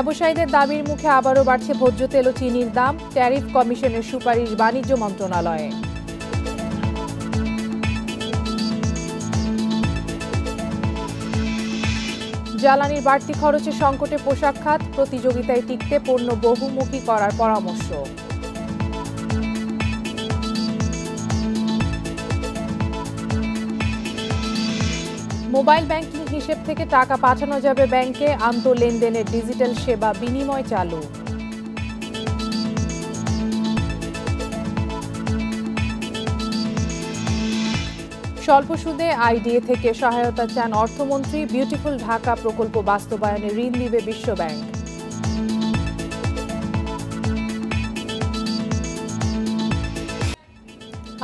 ব্যবসায়ীদের দাবির মুখে আবারও বাড়ছে ভোজ্য তেল ও চিনির দাম, ট্যারিফ কমিশনের সুপারিশ বাণিজ্য মন্ত্রণালয়ে। জ্বালানির বাড়তি খরচে সংকটে পোশাক খাত, প্রতিযোগিতায় টিকতে পণ্য বহুমুখী করার পরামর্শ। মোবাইল ব্যাংকিং হিসেব থেকে টাকা পাঠানো যাবে ব্যাংকে। আন্ত লেনদেনের ডিজিটাল সেবা বিনিময় চালু। স্বল্প সুদে আইডিএ থেকে সহায়তা চান অর্থমন্ত্রী। বিউটিফুল ঢাকা প্রকল্প বাস্তবায়নে ঋণ দিবে বিশ্বব্যাংক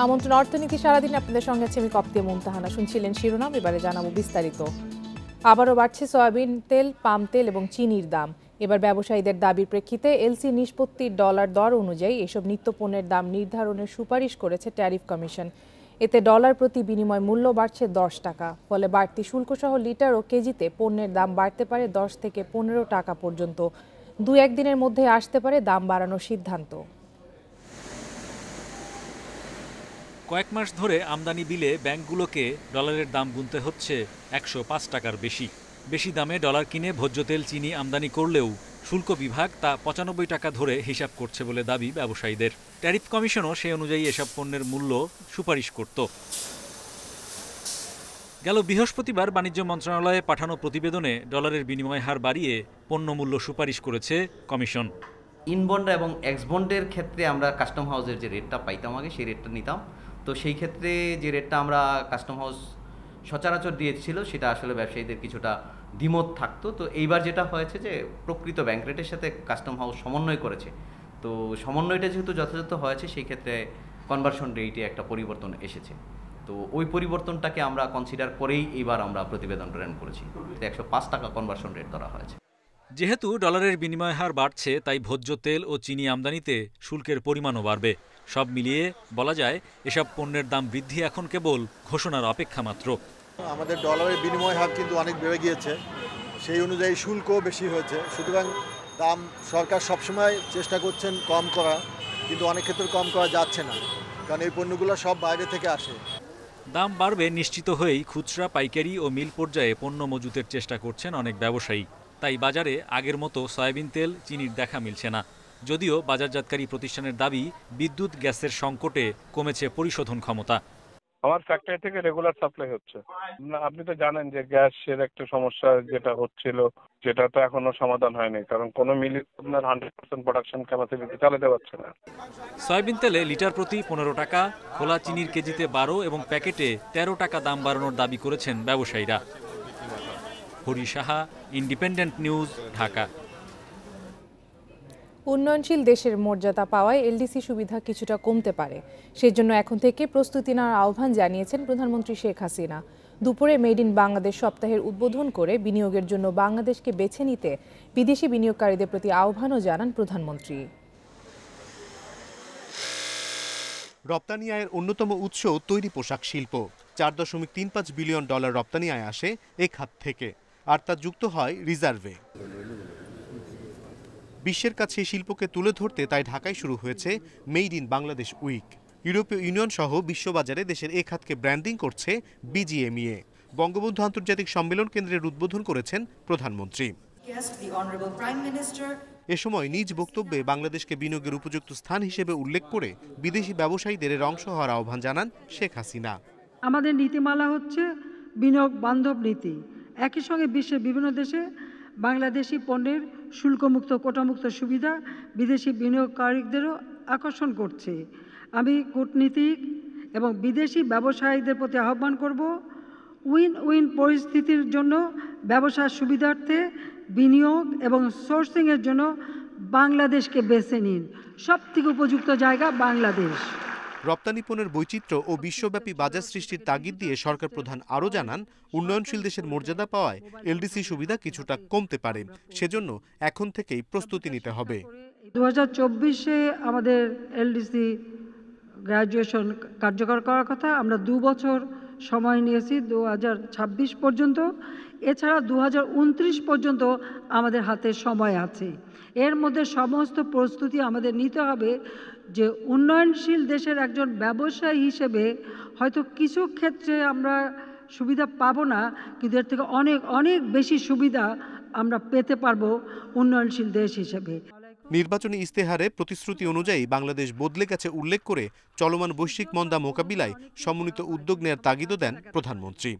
আমন্ত্রণ অর্থনীতি সারাদিন। আপনাদের সঙ্গে আছে আমি কপ্তিয়া মুমতাহানা। শুনছিলেন শিরোনাম, এবারে জানাব বিস্তারিত। আবারও বাড়ছে সয়াবিন তেল, পাম তেল এবং চিনির দাম। এবার ব্যবসায়ীদের দাবির প্রেক্ষিতে এলসি নিষ্পত্তির ডলার দর অনুযায়ী এসব নিত্যপণ্যের দাম নির্ধারণের সুপারিশ করেছে ট্যারিফ কমিশন। এতে ডলার প্রতি বিনিময় মূল্য বাড়ছে দশ টাকা, ফলে বাড়তি শুল্কসহ লিটার ও কেজিতে পণ্যের দাম বাড়তে পারে দশ থেকে পনেরো টাকা পর্যন্ত। দু একদিনের মধ্যে আসতে পারে দাম বাড়ানোর সিদ্ধান্ত। কয়েক মাস ধরে আমদানি বিলে ব্যাংকগুলোকে ডলারের দাম গুনতে হচ্ছে একশো পাঁচ টাকার বেশি। বেশি দামে ডলার কিনে ভোজ্য তেল, চিনি আমদানি করলেও শুল্ক বিভাগ তা পঁচানব্বই টাকা ধরে হিসাব করছে বলে দাবি ব্যবসায়ীদের। ট্যারিফ কমিশনও সেই অনুযায়ী এসব পণ্যের মূল্য সুপারিশ করত। গেল বৃহস্পতিবার বাণিজ্য মন্ত্রণালয়ে পাঠানো প্রতিবেদনে ডলারের বিনিময় হার বাড়িয়ে পণ্য মূল্য সুপারিশ করেছে কমিশন। ইনবন্ড এবং এক্সবন্ডের ক্ষেত্রে আমরা কাস্টম হাউসের যে রেটটা পাইতাম আগে, সেই রেটটা নিতাম। তো সেই ক্ষেত্রে যে রেটটা আমরা কাস্টম হাউস সচরাচর দিয়েছিল, সেটা আসলে ব্যবসায়ীদের কিছুটা দ্বিমত থাকতো। তো এইবার যেটা হয়েছে যে, প্রকৃত ব্যাংক রেটের সাথে কাস্টম হাউস সমন্বয় করেছে। তো সমন্বয়টা যেহেতু যথাযথ হয়েছে, সেই ক্ষেত্রে কনভার্সন রেটে একটা পরিবর্তন এসেছে। তো ওই পরিবর্তনটাকে আমরা কনসিডার করেই এইবার আমরা প্রতিবেদন প্রেরণ করেছি। একশো পাঁচ টাকা কনভার্সন রেট ধরা হয়েছে। যেহেতু ডলারের বিনিময় হার বাড়ছে তাই ভোজ্য তেল ও চিনি আমদানিতে শুল্কের পরিমাণও বাড়বে। সব মিলিয়ে বলা যায় এসব পণ্যের দাম বৃদ্ধি এখন কেবল ঘোষণার অপেক্ষা মাত্র। আমাদের ডলারের বিনিময় হার কিন্তু অনেক বেড়ে গিয়েছে। সেই অনুযায়ী শুল্কও বেশি হয়েছে। সুতরাং দাম সরকার সবসময় চেষ্টা করছেন কম করা কিন্তু অনেক ক্ষেত্রে কম করা যাচ্ছে না কারণ এই পণ্যগুলো সব বাইরে থেকে আসে। দাম বাড়বে নিশ্চিত হয়েই খুচরা পাইকারি ও মিল পর্যায়ে পণ্য মজুতের চেষ্টা করছেন অনেক ব্যবসায়ী। তাই বাজারে আগের মতো সয়াবিন তেল চিনির দেখা মিলছে না। যদিও বাজারজাতকারী প্রতিষ্ঠানের দাবি বিদ্যুৎ গ্যাসের সংকটে কমেছে পরিশোধন ক্ষমতা। আমার ফ্যাক্টরি থেকে রেগুলার সাপ্লাই হচ্ছে। আপনি তো জানেন যে গ্যাসের একটা সমস্যা যেটা হচ্ছিল যেটা তো এখনও সমাধান হয়নি। কারণ কোনো মিলি আপনার হান্ড্রেড পার্সেন্ট প্রোডাকশন ক্যাপাসিটিতে চালাতে পারছে না। সয়াবিন তেলে লিটার প্রতি পনেরো টাকা খোলা চিনির কেজিতে বারো এবং প্যাকেটে তেরো টাকা দাম বাড়ানোর দাবি করেছেন ব্যবসায়ীরা। Hari Saha independent news Dhaka. উন্নয়নশীল দেশের মর্যাদা পাওয়ায় এলডিসি সুবিধা কিছুটা কমতে পারে। সেজন্য এখন থেকে প্রস্তুতি নেওয়ার আহ্বান জানিয়েছেন প্রধানমন্ত্রী শেখ হাসিনা। দুপুরে মেড ইন বাংলাদেশ সপ্তাহের উদ্বোধন করে বিনিয়োগের জন্য বাংলাদেশকে বেছে নিতে বিদেশি বিনিয়োগকারীদের প্রতি আহ্বানও জানান প্রধানমন্ত্রী। রপ্তানি আয়ের অন্যতম উৎস তৈরি পোশাক শিল্প। চার দশমিক তিন পাঁচ বিলিয়ন ডলার রপ্তানি আয় আসে এ খাত থেকে। আর তা যুক্ত হয় রিজার্ভে। বিশ্বের কাছে শিল্পকে তুলে ধরতে তাই ঢাকায় শুরু হয়েছে মেড ইন বাংলাদেশ উইক। ইউরোপীয় ইউনিয়ন সহ বিশ্ববাজারে দেশের এ খাতকে ব্র্যান্ডিং করছে বিজিএমইএ। বঙ্গবন্ধু আন্তর্জাতিক সম্মেলন কেন্দ্রের উদ্বোধন করেছেন প্রধানমন্ত্রী। এ সময় নিজ বক্তব্যে বাংলাদেশকে বিনিয়োগের উপযুক্ত স্থান হিসেবে উল্লেখ করে বিদেশি ব্যবসায়ীদের এর অংশ হওয়ার আহ্বান জানান শেখ হাসিনা। আমাদের নীতিমালা হচ্ছে বিনিয়োগ বান্ধব নীতি। একই সঙ্গে বিশ্বের বিভিন্ন দেশে বাংলাদেশি পণ্যের শুল্কমুক্ত, কোটামুক্ত সুবিধা বিদেশি বিনিয়োগকারীদেরও আকর্ষণ করছে। আমি কূটনীতিক এবং বিদেশি ব্যবসায়ীদের প্রতি আহ্বান করব উইন উইন পরিস্থিতির জন্য ব্যবসার সুবিধার্থে বিনিয়োগ এবং সোর্সিংয়ের জন্য বাংলাদেশকে বেছে নিন। সবথেকে উপযুক্ত জায়গা বাংলাদেশ। রপ্তানি পণ্যের বৈচিত্র্য ও বিশ্বব্যাপী বাজার সৃষ্টির তাগিদ দিয়ে সরকার প্রধান আরও জানান, উন্নয়নশীল দেশের মর্যাদা পাওয়ায় এলডিসি সুবিধা কিছুটা কমতে পারে। সেজন্য এখন থেকেই প্রস্তুতি নিতে হবে। দু হাজার আমাদের এলডিসি গ্র্যাজুয়েশন কার্যকর করার কথা আমরা দু বছর সময় নিয়েছি, দু হাজার ছাব্বিশ পর্যন্ত। এছাড়া দু হাজার উনত্রিশ পর্যন্ত আমাদের হাতে সময় আছে। এর মধ্যে সমস্ত প্রস্তুতি আমাদের নিতে হবে। যে উন্নয়নশীল দেশের একজন ব্যবসায়ী হিসেবে হয়তো কিছু ক্ষেত্রে আমরা সুবিধা পাবো না কিন্তু এর থেকে অনেক অনেক বেশি সুবিধা আমরা পেতে পারব উন্নয়নশীল দেশ হিসেবে। নির্বাচনী ইস্তেহারে প্রতিশ্রুতি অনুযায়ী বাংলাদেশ বদলে গেছে উল্লেখ করে চলমান বৈশ্বিক মন্দা মোকাবিলায় সমন্বিত উদ্যোগ নেয়ার তাগিদও দেন প্রধানমন্ত্রী।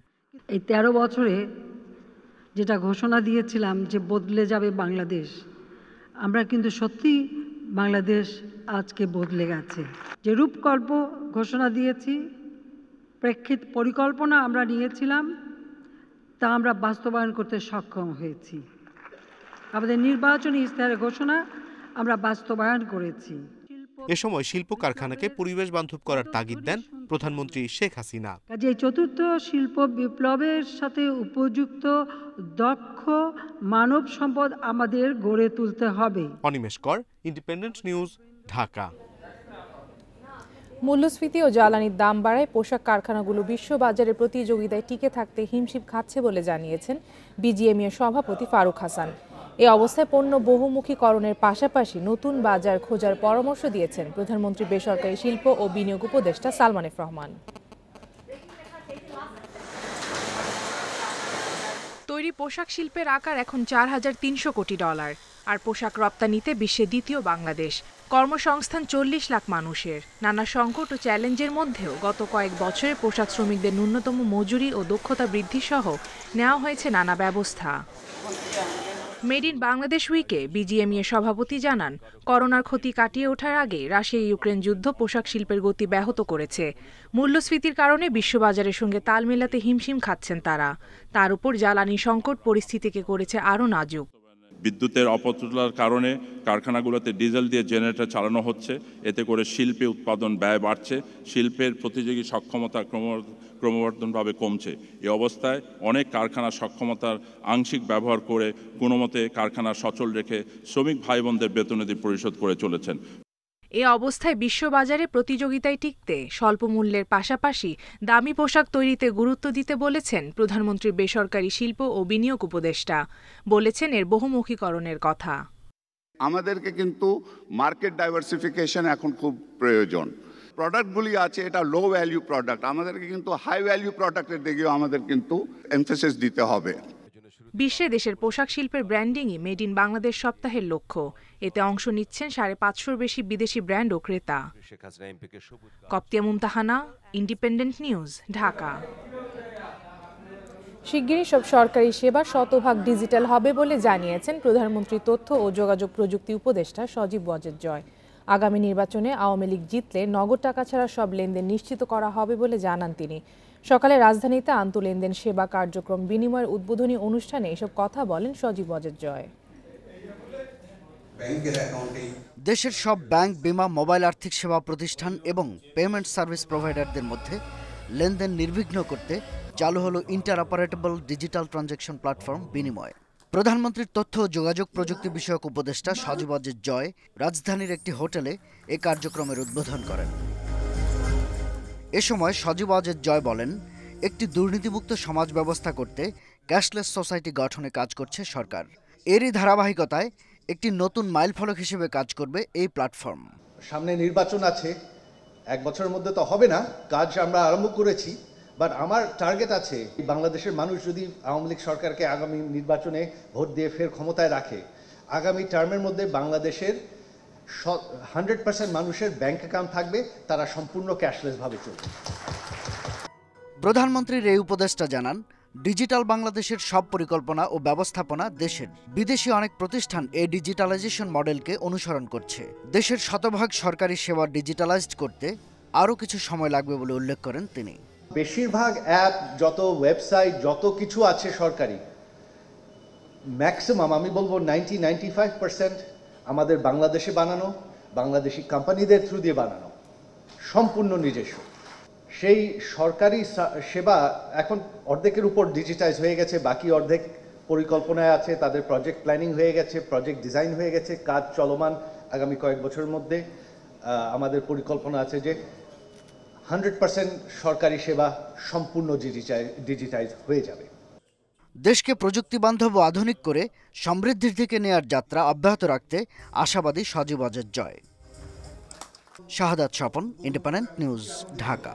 এই তেরো বছরে যেটা ঘোষণা দিয়েছিলাম যে বদলে যাবে বাংলাদেশ আমরা কিন্তু সত্যি বাংলাদেশ আজকে বদলে গেছে। যে রূপকল্প ঘোষণা দিয়েছি, প্রেক্ষিত পরিকল্পনা আমরা নিয়েছিলাম, তা আমরা বাস্তবায়ন করতে সক্ষম হয়েছি। আমাদের নির্বাচনী ইস্তাহারের ঘোষণা আমরা বাস্তবায়ন করেছি। এ সময় শিল্প কারখানাকে পরিবেশ বান্ধব করার তাগিদ দেন প্রধানমন্ত্রী শেখ হাসিনা। কাজে চতুর্থ শিল্প বিপ্লবের সাথে উপযুক্ত দক্ষ মানব সম্পদ আমাদের গড়ে তুলতে হবে। অনিমেষ কর ইন্ডিপেন্ডেন্ট নিউজ ঢাকা। মূল্যস্ফীতি ও জ্বালানির দাম বাড়ায় পোশাক কারখানাগুলো বিশ্ববাজারে প্রতিযোগিতায় টিকে থাকতে হিমশিম খাচ্ছে বলে জানিয়েছেন বিজিএমইএ সভাপতি ফারুক হাসান। এ অবস্থায় পণ্য বহুমুখীকরণের পাশাপাশি নতুন বাজার খোঁজার পরামর্শ দিয়েছেন প্রধানমন্ত্রী বেসরকারি শিল্প ও বিনিয়োগ উপদেষ্টা সালমান এফ রহমান। তৈরি পোশাক শিল্পের আকার এখন চার হাজার তিনশো কোটি ডলার। আর পোশাক রপ্তানিতে বিশ্বে দ্বিতীয় বাংলাদেশ। কর্মসংস্থান চল্লিশ লাখ মানুষের। নানা সংকট ও চ্যালেঞ্জের মধ্যেও গত কয়েক বছরে পোশাক শ্রমিকদের ন্যূনতম মজুরি ও দক্ষতা বৃদ্ধি সহ নেওয়া হয়েছে নানা ব্যবস্থা। মেড ইন বাংলাদেশ উইকে বিজিএমইএ সভাপতি জানান, করোনার ক্ষতি কাটিয়ে ওঠার আগে রাশিয়া ইউক্রেন যুদ্ধ পোশাক শিল্পের গতি ব্যাহত করেছে। মূল্যস্ফীতির কারণে বিশ্ববাজারের সঙ্গে তাল মেলাতে হিমশিম খাচ্ছেন তারা। তার উপর জ্বালানি সংকট পরিস্থিতিকে করেছে আরও নাজুক। বিদ্যুতের অপতুলার কারণে কারখানাগুলোতে ডিজেল দিয়ে জেনারেটর চালানো হচ্ছে। এতে করে শিল্পে উৎপাদন ব্যয় বাড়ছে। শিল্পের প্রতিযোগী সক্ষমতা ক্রম, ক্রমবর্ধনভাবে কমছে। এ অবস্থায় অনেক কারখানার সক্ষমতার আংশিক ব্যবহার করে কোনোমতে কারখানা সচল রেখে শ্রমিক ভাই বোনদের বেতনাদি পরিশোধ করে চলেছেন। এ অবস্থায় বিশ্ববাজারে প্রতিযোগিতায় টিকতে স্বল্প মূল্যের পাশাপাশি দামি পোশাক তৈরিতে গুরুত্ব দিতে বলেছেন প্রধানমন্ত্রীর বেসরকারি শিল্প ও বিনিয়োগ উপদেষ্টা। বলেছেন এর বহুমুখীকরণের কথা। আমাদেরকে কিন্তু মার্কেট ডাইভার্সিফিকেশন এখন খুব প্রয়োজন। প্রোডাক্টগুলি আছে, এটা লো ভ্যালু প্রোডাক্ট আমাদেরকে কিন্তু হাই ভ্যালু প্রোডাক্টের দিকেও আমাদের কিন্তু এমফেসিস দিতে হবে। বিশ্বে দেশের পোশাক শিল্পের ব্র্যান্ডিংই মেড ইন বাংলাদেশ সপ্তাহের লক্ষ্য। এতে অংশ নিচ্ছেন সাড়ে পাঁচশোর বেশি বিদেশি ব্র্যান্ড ও ক্রেতা। Koptia Mumtahana independent news Dhaka. শিগগিরই সব সরকারি সেবা শতভাগ ডিজিটাল হবে বলে জানিয়েছেন প্রধানমন্ত্রী তথ্য ও যোগাযোগ প্রযুক্তি উপদেষ্টা সজীব ওয়াজেদ জয়। আগামী নির্বাচনে আওয়ামী লীগ জিতলে নগদ টাকা ছাড়া সব লেনদেন নিশ্চিত করা হবে বলে জানান তিনি। সকালে রাজধানীতে আন্তঃলেনদেন সেবা কার্যক্রম বিনিময়ের উদ্বোধনী অনুষ্ঠানে এসব কথা বলেন সজীব ওয়াজেদ জয়। দেশের সব ব্যাংক বিমা মোবাইল আর্থিক সেবা প্রতিষ্ঠান এবং পেমেন্ট সার্ভিস প্রোভাইডারদের মধ্যে লেনদেন নির্বিঘ্ন করতে চালু হলো interoperable digital transaction platform Binimoy. প্রধানমন্ত্রীর তথ্য ও যোগাযোগ প্রযুক্তি বিষয়ক উপদেষ্টা সজীব অজিত জয় রাজধানীর একটি হোটেলে এ কার্যক্রমের উদ্বোধন করেন। এ সময় সজীব অজিত জয় বলেন, একটি দুর্নীতিমুক্ত সমাজ ব্যবস্থা করতে ক্যাশলেস সোসাইটি গঠনে কাজ করছে সরকার। এরই ধারাবাহিকতায় একটি নতুন মাইলফলক হিসেবে কাজ করবে এই প্ল্যাটফর্ম। সামনে নির্বাচন আছে, এক বছরের মধ্যে তো হবে না, কাজ আমরা আরম্ভ করেছি বাট আমার টার্গেট আছে, বাংলাদেশের মানুষ যদি আওয়ামী লীগ সরকারকে আগামী নির্বাচনে ভোট দিয়ে ফের ক্ষমতায় রাখে, আগামী টার্মের মধ্যে বাংলাদেশের হান্ড্রেড পার্সেন্ট মানুষের ব্যাংক অ্যাকাউন্ট থাকবে তারা সম্পূর্ণ ক্যাশলেসভাবে চলবে। প্রধানমন্ত্রীর এই উপদেষ্টা জানান ডিজিটাল বাংলাদেশের সব পরিকল্পনা ও ব্যবস্থাপনা দেশের। বিদেশি অনেক প্রতিষ্ঠান এই ডিজিটালাইজেশন মডেলকে অনুসরণ করছে। দেশের শতভাগ সরকারি সেবা ডিজিটালাইজড করতে আরও কিছু সময় লাগবে বলে উল্লেখ করেন তিনি। বেশিরভাগ অ্যাপ যত ওয়েবসাইট যত কিছু আছে সরকারি ম্যাক্সিমাম আমি বলব নাইনটি নাইনটি ফাইভ পার্সেন্ট আমাদের বাংলাদেশে বানানো, বাংলাদেশি কোম্পানিদের থ্রু দিয়ে বানানো। সম্পূর্ণ নিজস্ব। সেই সরকারি সেবা এখন অর্ধেকের উপর ডিজিটাইজ হয়ে গেছে, বাকি অর্ধেক পরিকল্পনায় আছে, তাদের প্রজেক্ট প্ল্যানিং হয়ে গেছে প্রজেক্ট ডিজাইন হয়ে গেছে, কাজ চলমান আগামী কয়েক বছরের মধ্যে। আমাদের পরিকল্পনা আছে যে হান্ড্রেড পার্সেন্ট সরকারি সেবা সম্পূর্ণ ডিজিটাইজ হয়ে যাবে। দেশকে প্রযুক্তি বান্ধব ও আধুনিক করে সমৃদ্ধির দিকে নেয়ার যাত্রা অব্যাহত রাখতে আশাবাদী সজীব অজের জয়। Shahadat Swapan independent news Dhaka.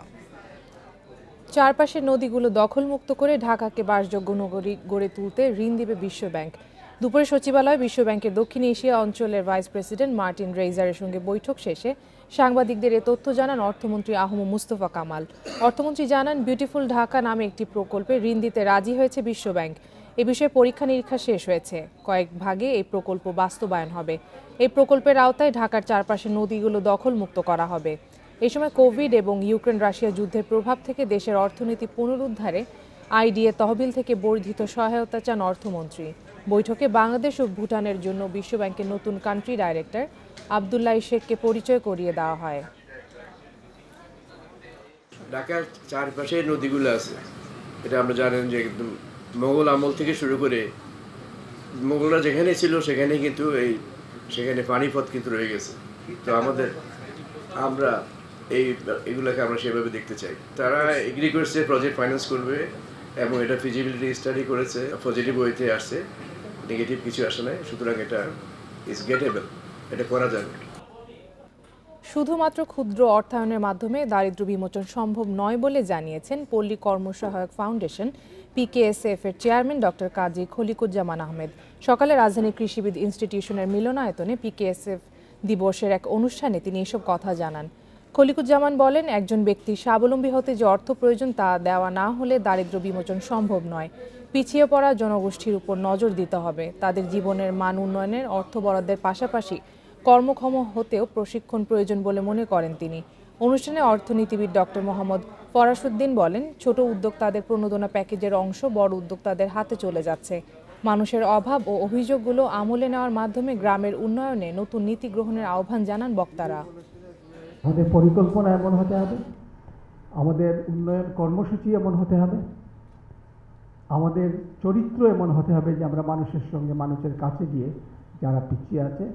চারপাশের নদীগুলো দখলমুক্ত করে ঢাকাকে বাসযোগ্য নগরী গড়ে তুলতে ঋণ দেবে বিশ্বব্যাংক। দুপুরে সচিবালয়, বিশ্বব্যাংকের দক্ষিণ এশিয়া অঞ্চলের ভাইস প্রেসিডেন্ট মার্টিন রেইজারের সঙ্গে বৈঠক শেষে সাংবাদিকদের এ তথ্য জানান অর্থমন্ত্রী আহম মুস্তফা কামাল। অর্থমন্ত্রী জানান বিউটিফুল ঢাকা নামে একটি প্রকল্পে ঋণ দিতে রাজি হয়েছে বিশ্বব্যাংক। এ বিষয়ে পরীক্ষা নিরীক্ষা শেষ হয়েছে। কয়েক ভাগে এই প্রকল্প বাস্তবায়ন হবে। এই প্রকল্পের আওতায় ঢাকার চারপাশে নদীগুলো দখলমুক্ত করা হবে। এই সময় কোভিড এবং ইউক্রেন রাশিয়া যুদ্ধের প্রভাব থেকে দেশের অর্থনীতি পুনরুদ্ধারে আইডিএ তহবিল থেকে বর্ধিত সহায়তা চান অর্থমন্ত্রী। বৈঠকে বাংলাদেশ ও ভুটানের জন্য বিশ্বব্যাংকের নতুন কান্ট্রি ডাইরেক্টর আবদুল্লাহ শেখকে পরিচয় করিয়ে দেওয়া হয়। ঢাকার চারপাশে নদীগুলো আছে। এটা আমরা জানেন যে মোগল আমল থেকে শুরু করে মোগলরা যেখানে ছিল সেখানে কিন্তু এই সেখানে পানিপথ কিন্তু রয়ে গেছে। তো আমাদের আমরা এই এগুলোকে আমরা সেভাবে দেখতে চাই। তারা এগ্রি করেছে প্রজেক্ট ফাইন্যান্স করবে এবং এটা ফিজিবিলিটি স্টাডি করেছে পজিটিভ ওয়েতে আসছে। নেগেটিভ কিছু আসে নাই, সুতরাং এটা ইজ গেটেবল এটা করা যাবে। শুধুমাত্র ক্ষুদ্র অর্থায়নের মাধ্যমে দারিদ্র্য বিমোচন সম্ভব নয় বলে জানিয়েছেন পল্লী কর্মসহায়ক ফাউন্ডেশন পিকেএসএফ এর চেয়ারম্যান ডক্টর কাজী খলিকুজ্জামান আহমেদ। সকালে রাজধানীর কৃষিবিদ ইনস্টিটিউশনের মিলনায়তনে পিকেএসএফ দিবসের এক অনুষ্ঠানে তিনি এসব কথা জানান। খলিকুজ্জামান বলেন, একজন ব্যক্তি স্বাবলম্বী হতে যে অর্থ প্রয়োজন তা দেওয়া না হলে দারিদ্র্য বিমোচন সম্ভব নয়। পিছিয়ে পড়া জনগোষ্ঠীর উপর নজর দিতে হবে। তাদের জীবনের মান উন্নয়নের অর্থ বরাদ্দের পাশাপাশি কর্মক্ষম হতেও প্রশিক্ষণ প্রয়োজন বলে মনে করেন তিনি। অনুষ্ঠানে অর্থনীতিবিদ ডক্টর মোহাম্মদ ফরাসুদ্দিন বলেন, ছোট উদ্যোক্তাদের প্রণোদনা প্যাকেজের অংশ, বড় উদ্যোক্তাদের হাতে চলে যাচ্ছে। মানুষের অভাব ও অভিযোগগুলো আমলে নেওয়ার মাধ্যমে গ্রামের উন্নয়নে নতুন নীতি গ্রহণের আহ্বান জানান বক্তারা। আমাদের পরিকল্পনা এমন হতে হবে, আমাদের উন্নয়ন কর্মসূচি এমন হতে হবে আমাদের চরিত্র এমন হতে হবে যে আমরা মানুষের সঙ্গে মানুষের কাছে গিয়ে যারা পিছিয়ে আছে,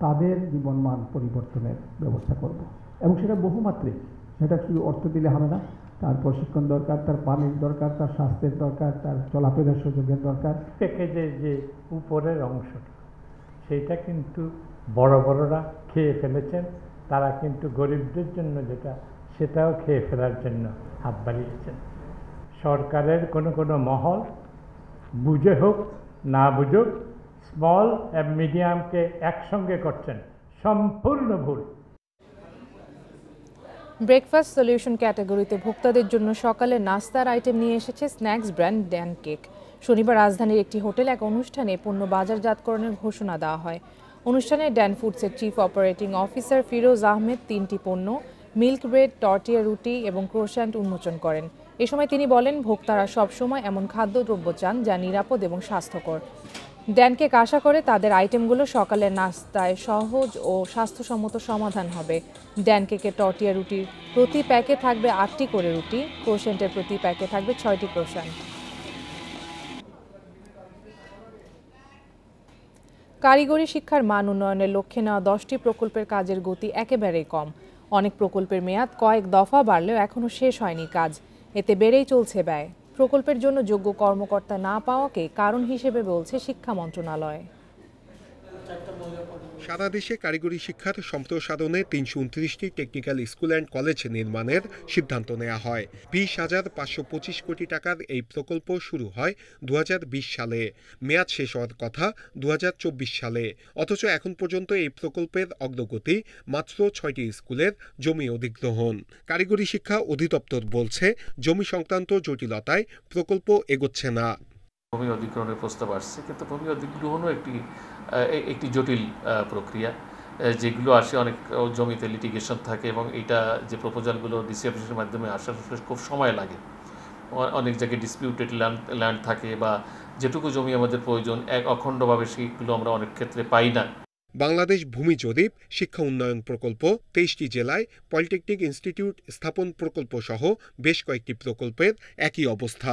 তাদের জীবনমান পরিবর্তনের ব্যবস্থা করব। এবং সেটা বহুমাত্রিক। সেটা শুধু অর্থ দিলে হবে না। তার প্রশিক্ষণ দরকার, তার পানির দরকার, তার স্বাস্থ্যের দরকার, তার চলাফেরার সুযোগের দরকার। প্যাকেজের যে উপরের অংশটা, সেইটা কিন্তু বড় বড়রা খেয়ে ফেলেছেন। তারা কিন্তু গরিবদের জন্য যেটা, সেটাও খেয়ে ফেলার জন্য হাত বাড়িয়েছেন। সরকারের কোনো কোনো মহল, বুঝে হোক, না বুঝুক স্মল এবং মিডিয়ামকে একসঙ্গে করছেন, সম্পূর্ণ ভুল। ব্রেকফাস্ট সলিউশন ক্যাটাগরিতে ভোক্তাদের জন্য সকালে নাস্তার আইটেম নিয়ে এসেছে স্ন্যাক্স ব্র্যান্ড ড্যান কেক শনিবার রাজধানীর একটি হোটেল এক অনুষ্ঠানে পণ্য বাজারজাতকরণের ঘোষণা দেওয়া হয়। অনুষ্ঠানে Dan ফুডসের chief operating officer Firoz Ahmed তিনটি পণ্য মিল্ক ব্রেড টর্টিয়া রুটি এবং ক্রোশ্যান্ট উন্মোচন করেন। এ সময় তিনি বলেন, ভোক্তারা সবসময় এমন খাদ্যদ্রব্য চান যা নিরাপদ এবং স্বাস্থ্যকর। ড্যানকেক আশা করে তাদের আইটেমগুলো সকালের নাস্তায় সহজ ও স্বাস্থ্যসম্মত সমাধান হবে। ড্যানকেকের টটিয়া রুটির প্রতি প্যাকে থাকবে আটটি করে রুটি, ক্রোশেন্টের প্রতি প্যাকে থাকবে ছয়টি ক্রোশান। কারিগরি শিক্ষার মান উন্নয়নের লক্ষ্যে নেওয়া দশটি প্রকল্পের কাজের গতি একেবারেই কম। অনেক প্রকল্পের মেয়াদ কয়েক দফা বাড়লেও এখনও শেষ হয়নি কাজ। এতে বেড়েই চলছে ব্যয়। প্রকল্পের জন্য যোগ্য কর্মকর্তা না পাওয়াকে কারণ হিসেবে বলছে শিক্ষা মন্ত্রণালয়। সারা দেশে কারিগরি শিক্ষার সম্প্রসারণে তিনশো উনত্রিশটি টেকনিক্যাল স্কুল অ্যান্ড কলেজ নির্মাণের সিদ্ধান্ত নেওয়া হয়। বিশ হাজার পাঁচশো পঁচিশ কোটি টাকার এই প্রকল্প শুরু হয় দু হাজার বিশ সালে। মেয়াদ শেষ হওয়ার কথা দুহাজার চব্বিশ সালে। অথচ এখন পর্যন্ত এই প্রকল্পের অগ্রগতি মাত্র ছয়টি স্কুলের জমি অধিগ্রহণ। কারিগরি শিক্ষা অধিদপ্তর বলছে, জমি সংক্রান্ত জটিলতায় প্রকল্প এগোচ্ছে না। ভূমি অধিগ্রহণের প্রস্তাব আসছে, কিন্তু ভূমি অধিগ্রহণও একটি একটি জটিল প্রক্রিয়া যেগুলো আসে অনেক জমিতে লিটিগেশন থাকে এবং এটা যে প্রপোজালগুলো ডিসি অফিসের মাধ্যমে আসার খুব সময় লাগে। অনেক জায়গায় ডিসপিউটেড ল্যান্ড ল্যান্ড থাকে বা যেটুকু জমি আমাদের প্রয়োজন, এক অখণ্ডভাবে সেগুলো আমরা অনেক ক্ষেত্রে পাই না। বাংলাদেশ ভূমি জরিপ, শিক্ষা উন্নয়ন প্রকল্প, তেইশটি জেলায় পলিটেকনিক ইনস্টিটিউট স্থাপন প্রকল্প সহ বেশ কয়েকটি প্রকল্পের একই অবস্থা।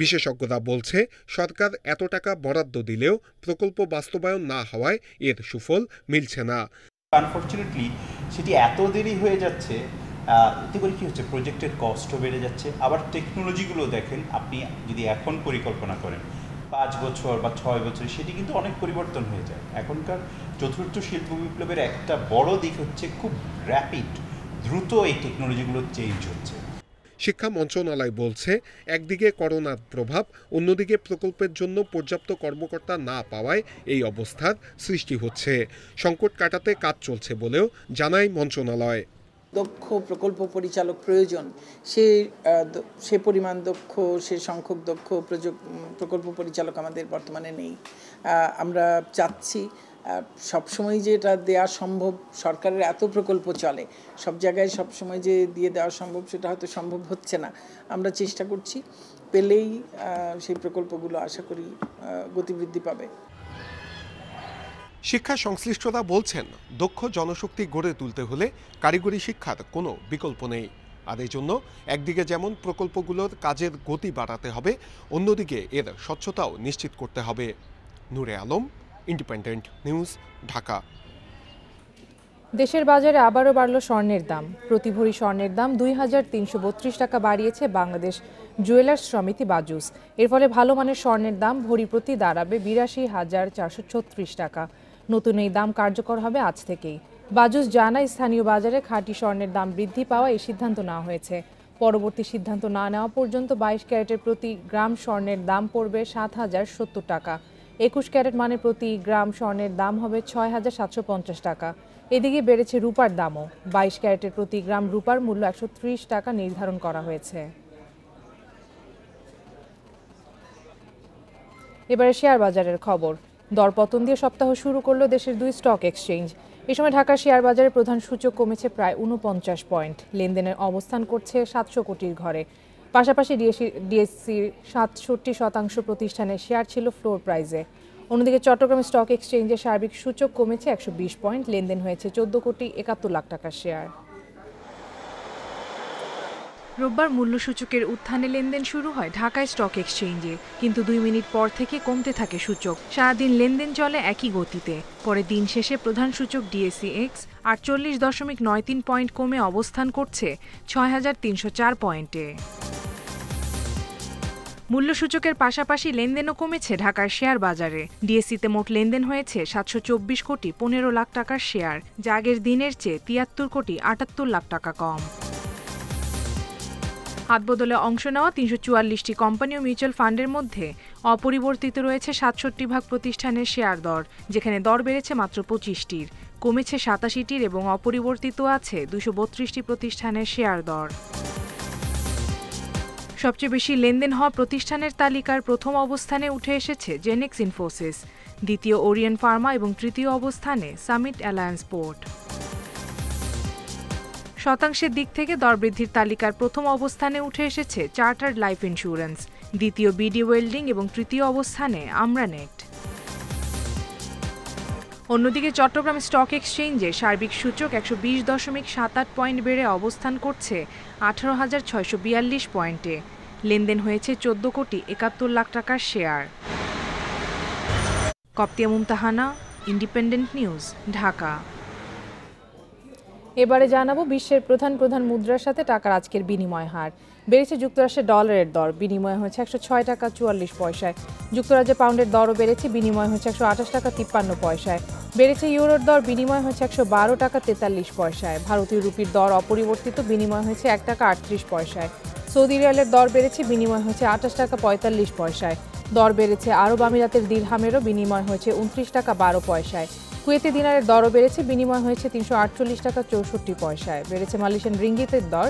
বিশেষজ্ঞরা বলছে, সরকার এত টাকা বরাদ্দ দিলেও প্রকল্প বাস্তবায়ন না হওয়ায় এর সুফল মিলছে না। আনফর্চুনেটলি সেটি এত দেরি হয়ে যাচ্ছে এতে করে কী হচ্ছে? প্রজেক্টের কস্টও বেড়ে যাচ্ছে। আবার টেকনোলজিগুলো দেখেন, আপনি যদি এখন পরিকল্পনা করেন, পাঁচ বছর বা ছয় বছর, সেটি কিন্তু অনেক পরিবর্তন হয়ে যায়। এখনকার চতুর্থ শিল্প বিপ্লবের একটা বড় দিক হচ্ছে খুব র্যাপিড দ্রুত এই টেকনোলজিগুলো চেঞ্জ হচ্ছে। শিক্ষা মন্ত্রণালয় বলছে, একদিকে করোনার প্রভাব, অন্যদিকে প্রকল্পের জন্য পর্যাপ্ত কর্মকর্তা না পাওয়ায় এই অবস্থার সৃষ্টি হচ্ছে। সংকট কাটাতে কাজ চলছে বলেও জানায় মন্ত্রণালয়। দক্ষ প্রকল্প পরিচালক প্রয়োজন, সে সে পরিমাণ দক্ষ, সে সংখ্যক দক্ষ প্রকল্প পরিচালক আমাদের বর্তমানে নেই। আমরা চাচ্ছি সবসময় যে এটা দেওয়া সম্ভব, সরকারের এত প্রকল্প চলে, সব জায়গায় সবসময় যে দিয়ে দেওয়া সম্ভব সেটা হয়তো সম্ভব হচ্ছে না। আমরা চেষ্টা করছি, পেলেই সেই প্রকল্পগুলো আশা করি গতিবৃদ্ধি পাবে। শিক্ষা সংশ্লিষ্টরা বলছেন, দক্ষ জনশক্তি গড়ে তুলতে হলে কারিগরি শিক্ষার কোনো বিকল্প নেই। আর এই জন্য একদিকে যেমন প্রকল্পগুলোর কাজের গতি বাড়াতে হবে, অন্যদিকে এর স্বচ্ছতাও নিশ্চিত করতে হবে। নূরে আলম ইন্ডিপেন্ডেন্ট নিউজ ঢাকা দেশের বাজারে আবারও বাড়ল স্বর্ণের দাম। প্রতি ভরি স্বর্ণের দাম দুই হাজার তিনশো বত্রিশ টাকা বাড়িয়েছে বাংলাদেশ জুয়েলার্স সমিতি বাজুস। এর ফলে ভালো মানের স্বর্ণের দাম ভরি প্রতি দাঁড়াবে বিরাশি হাজার চারশো ছত্রিশ টাকা। নতুন এই দাম কার্যকর হবে আজ থেকেই। বাজুস জানায়, স্থানীয় বাজারে খাঁটি স্বর্ণের দাম বৃদ্ধি পাওয়া এই সিদ্ধান্ত নেওয়া হয়েছে। পরবর্তী সিদ্ধান্ত না নেওয়া পর্যন্ত বাইশ ক্যারেটের প্রতি গ্রাম স্বর্ণের দাম পড়বে সাত হাজার সত্তর টাকা। একুশ ক্যারেট মানে প্রতি গ্রাম স্বর্ণের দাম হবে ছয় হাজার সাতশো পঞ্চাশ টাকা। এদিকে বেড়েছে রূপার দামও। বাইশ ক্যারেটের প্রতি গ্রাম রূপার মূল্য একশো ত্রিশ টাকা নির্ধারণ করা হয়েছে। এবারে শেয়ার বাজারের খবর। দরপতন দিয়ে সপ্তাহ শুরু করল দেশের দুই স্টক এক্সচেঞ্জ। এ সময় ঢাকার শেয়ার বাজারে প্রধান সূচক কমেছে প্রায় উনপঞ্চাশ পয়েন্ট। লেনদেনের অবস্থান করছে সাতশো কোটির ঘরে। পাশাপাশি ডিএসসি ডিএসসির সাতষট্টি শতাংশ প্রতিষ্ঠানের শেয়ার ছিল ফ্লোর প্রাইজে অন্যদিকে চট্টগ্রাম স্টক এক্সচেঞ্জের সার্বিক সূচক কমেছে একশো বিশ পয়েন্ট লেনদেন হয়েছে চোদ্দ কোটি একাত্তর লাখ টাকার শেয়ার রোববার মূল্যসূচকের উত্থানে লেনদেন শুরু হয় ঢাকায় স্টক এক্সচেঞ্জে কিন্তু দুই মিনিট পর থেকে কমতে থাকে সূচক। সারাদিন লেনদেন চলে একই গতিতে। পরে দিন শেষে প্রধান সূচক ডিএসসি এক্স আটচল্লিশ দশমিক নয় তিন পয়েন্ট কমে অবস্থান করছে ছয় হাজার তিনশো চার পয়েন্টে মূল্যসূচকের পাশাপাশি লেনদেনও কমেছে ঢাকার শেয়ার বাজারে। ডিএসসিতে মোট লেনদেন হয়েছে সাতশো চব্বিশ কোটি পনেরো লাখ টাকার শেয়ার, যা আগের দিনের চেয়ে তিয়াত্তর কোটি আটাত্তর লাখ টাকা কম। হাতবদলে অংশ নেওয়া তিনশো চুয়াল্লিশটি কোম্পানি ও মিউচুয়াল ফান্ডের মধ্যে অপরিবর্তিত রয়েছে সাতষট্টি ভাগ প্রতিষ্ঠানের শেয়ার দর, যেখানে দর বেড়েছে মাত্র পঁচিশটির। কমেছে সাতাশিটির এবং অপরিবর্তিত আছে দুশো বত্রিশটি প্রতিষ্ঠানের শেয়ার দর। সবচেয়ে বেশি লেনদেন হওয়া প্রতিষ্ঠানের তালিকার প্রথম অবস্থানে উঠে এসেছে জেনেক্স ইনফোসিস, দ্বিতীয় ওরিয়েন ফার্মা এবং তৃতীয় অবস্থানে সামিট অ্যালায়েন্স পোর্ট শতাংশের দিক থেকে দরবৃদ্ধির তালিকার প্রথম অবস্থানে উঠে এসেছে চার্টার্ড লাইফ ইন্স্যুরেন্স, দ্বিতীয় বিডি ওয়েল্ডিং এবং তৃতীয় অবস্থানে আমরানেট। অন্যদিকে চট্টগ্রাম স্টক এক্সচেঞ্জে সার্বিক সূচক একশো বিশ দশমিক সাত আট পয়েন্ট বেড়ে অবস্থান করছে আঠারো হাজার ছয়শো বিয়াল্লিশ পয়েন্টে। লেনদেন হয়েছে চোদ্দ কোটি একাত্তর লাখ টাকার share. Koptia Mumtahana, independent news, Dhaka. এবারে জানাব বিশ্বের প্রধান প্রধান মুদ্রার সাথে টাকার আজকের বিনিময় হার। বেড়েছে যুক্তরাষ্ট্রের ডলারের দর। বিনিময় হয়েছে একশো ছয় টাকা চুয়াল্লিশ পয়সায়। যুক্তরাজ্যে পাউন্ডের দরও বেড়েছে। বিনিময় হয়েছে একশো আঠাশ টাকা তিপ্পান্ন পয়সায়। বেড়েছে ইউরোর দর। বিনিময় হয়েছে একশো বারো টাকা তেতাল্লিশ পয়সায়। ভারতীয় রুপির দর অপরিবর্তিত। বিনিময় হয়েছে এক টাকা আটত্রিশ পয়সায়। সৌদি রিয়ালের দর বেড়েছে। বিনিময় হয়েছে আঠাশ টাকা পঁয়তাল্লিশ পয়সায়। দর বেড়েছে, আরব আমিরাতের দিরহামেরও বিনিময় হয়েছে উনত্রিশ টাকা বারো পয়সায়। কুয়েতে দিনারের দরও বেড়েছে, বিনিময় হয়েছে তিনশো আটচল্লিশ টাকা চৌষট্টি পয়সায়। বেড়েছে মালয়েশিয়ান রিঙ্গিতের দর,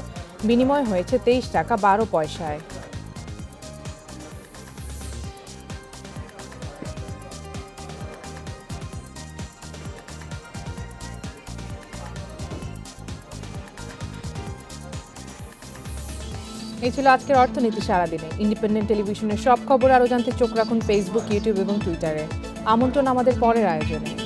বিনিময় হয়েছে তেইশ টাকা বারো পয়সায়। এই ছিল আজকের অর্থনীতি সারাদিনে। ইন্ডিপেন্ডেন্ট টেলিভিশনের সব খবর আরও জানতে চোখ রাখুন ফেসবুক ইউটিউব এবং টুইটারে আমন্ত্রণ আমাদের পরের আয়োজনে।